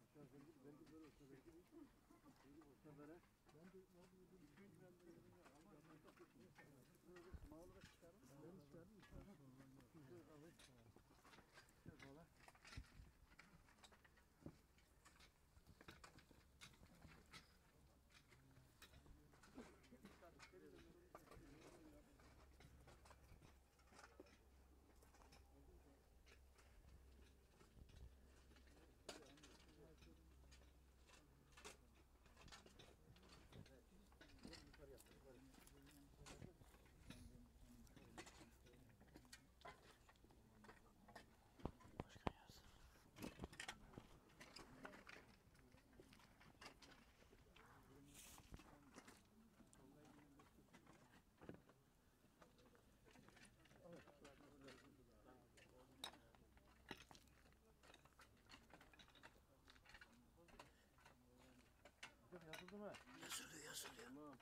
Aşağı vergi, vergi böyle olsa vergi, vergi olsa vergi. değil mi? Yazılıyor yazılıyor. Tamam.